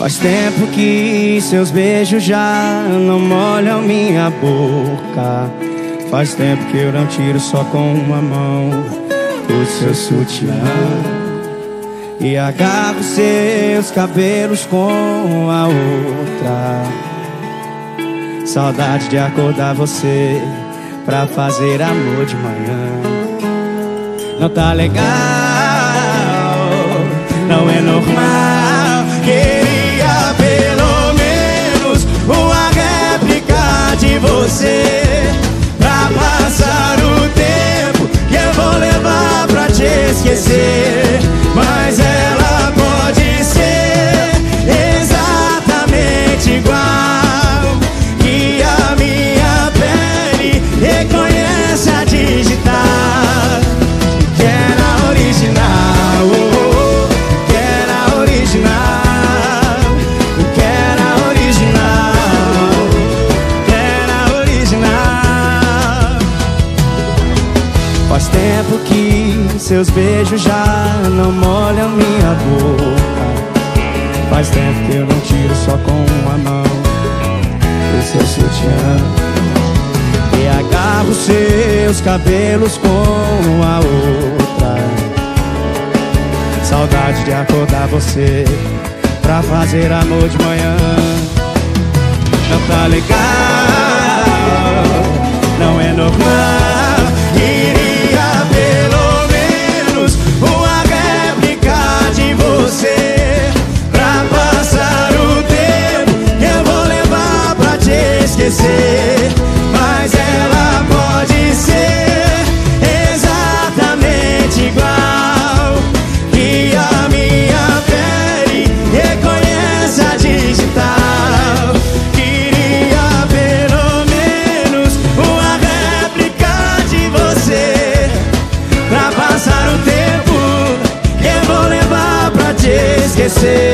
Faz tempo que seus beijos já não molham minha boca. Faz tempo que eu não tiro só com uma mão o seu sutiã. E agarro seus cabelos com a outra. Saudade de acordar você pra fazer amor de manhã. Não tá legal, não é normal. Esquecer. Faz tempo que seus beijos já não molham minha boca. Faz tempo que eu não tiro só com uma mão o seu sutiã. E agarro seus cabelos com a outra. Saudade de acordar você pra fazer amor de manhã. Não tá legal, mas ela pode ser exatamente igual. Que a minha pele reconhece digital. Queria pelo menos uma réplica de você. Pra passar o tempo, que eu vou levar pra te esquecer.